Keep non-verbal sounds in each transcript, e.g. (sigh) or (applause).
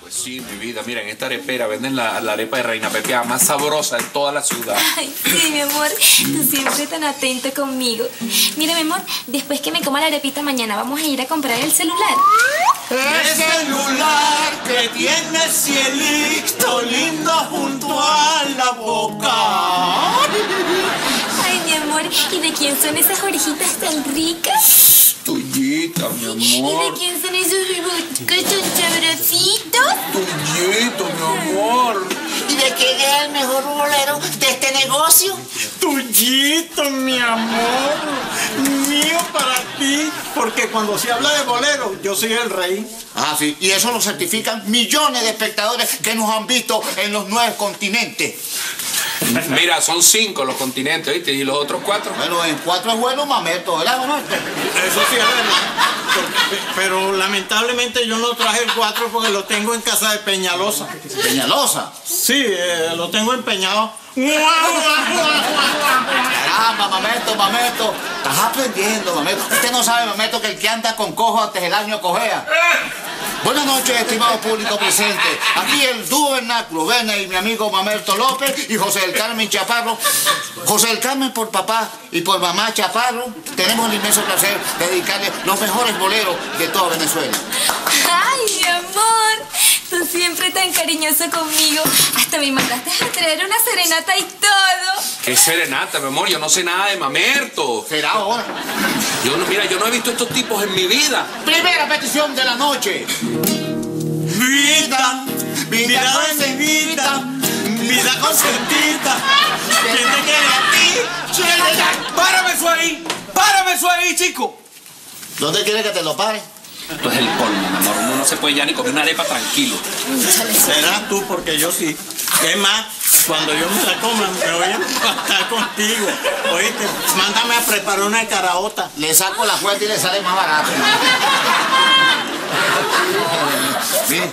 Pues sí, mi vida. Mira, en esta arepera venden la, la arepa de Reina Pepeada más sabrosa de toda la ciudad. Ay, sí, mi amor. Tú siempre tan atento conmigo. Mira, mi amor, después que me coma la arepita mañana, vamos a ir a comprar el celular. El celular que tiene cielito lindo junto a la boca. Ay, mi amor, ¿y de quién son esas orejitas tan ricas? Tuyita, mi ¿Y amor. de quién son esos sabrositos? Tuyito, mi amor. ¿Y de quién es el mejor bolero de este negocio? Tuyito, mi amor, mío para ti, porque cuando se habla de bolero, yo soy el rey. Ah, sí. Y eso lo certifican millones de espectadores que nos han visto en los nueve continentes. (laughs) Mira, son cinco los continentes, ¿viste? Y los otros cuatro. Bueno, en cuatro es bueno, mameto, ¿verdad, mameto? Eso sí es verdad. Pero lamentablemente yo no traje el 4 porque lo tengo en casa de Peñalosa. Peñalosa. Sí, eh, lo tengo empeñado. Caramba, mameto, mameto. Estás aprendiendo, mameto. Usted no sabe, mameto, que el que anda con cojo antes el año cojea. Buenas noches, estimado público presente. Aquí el dúo vernáculo, Vene y mi amigo Mamerto López y José del Carmen Chaparro. José del Carmen por papá y por mamá Chaparro, tenemos el inmenso placer de dedicarle los mejores boleros de toda Venezuela. Ay, mi amor, tú siempre tan cariñoso conmigo. Hasta me mandaste a traer una serenata y todo. Qué serenata, mi amor. Yo no sé nada de mamerto. Será ahora. Yo no, mira, yo no he visto estos tipos en mi vida. Primera petición de la noche. Vida, vida de mi vida, vida consentida. ¿Quién te quiere a ti? ¡Párame eso ahí! ¡Párame eso ahí, chico! ¿Dónde quiere que te lo pare? Esto es el colmo, mi amor. Uno no se puede ya ni comer una arepa tranquilo. Serás tú porque yo sí. Es más, cuando yo me la coma, me voy a estar contigo. Oíste, mándame a preparar una caraota. Le saco la cuenta y le sale más barato. Mire,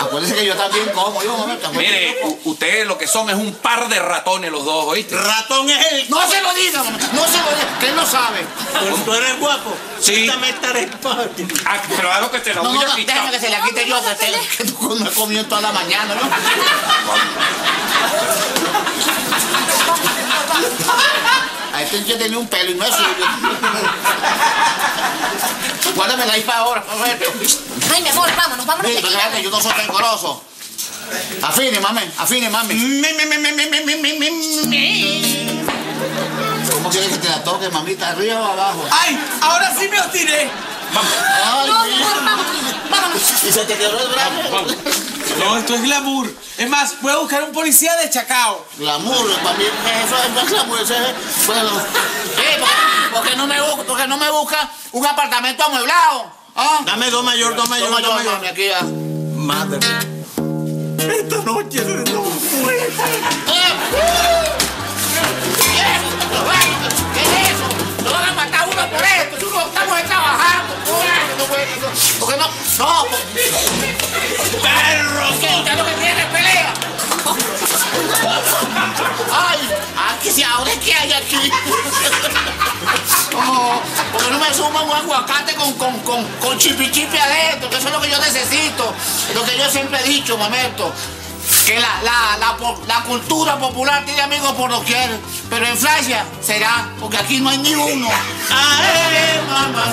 acuérdese que yo también como, yo. Mire, ustedes lo que son es un par de ratones los dos, ¿oíste? Ratón es el... No se lo diga, mamá, no se lo diga, lo sabes. Pues tú eres guapo. Sí. Quítame esta pero que te lo no, no. Déjame que se la quite yo, que, tú has comido toda la mañana, ¿no? (laughs) Este yo tenía un pelo y no es suyo. Ahí para ahora, para ver. Ay, mi amor, vámonos, vámonos. Sí, pero yo no soy. Afine, mami, quieres que te la toque, mamita? ¿Arriba o abajo? ¡Ay! ¡Ahora sí me obstiné! Ay. Y se te quebró el brazo. No, esto es glamour. Es más, voy a buscar un policía de Chacao. Glamour, también eso es glamour, eso es. Bueno. Eh, ¿por- ¿por qué no me busca, por qué no me busca un apartamento amueblado? ¿Ah? Dame dos mayor, dos mayor, dos yo, mayor. aquí ya. Madre. Esta ¿Por qué no me suman un aguacate con, con, con, con chipi chipi adentro? Que eso es lo que yo necesito. Lo que yo siempre he dicho, mamerto. Que la, la, la, la cultura popular tiene amigos por doquier. Pero en Francia será, porque aquí no hay ni uno. ¡Ae, (laughs) mamá! ¡Ae, mamá!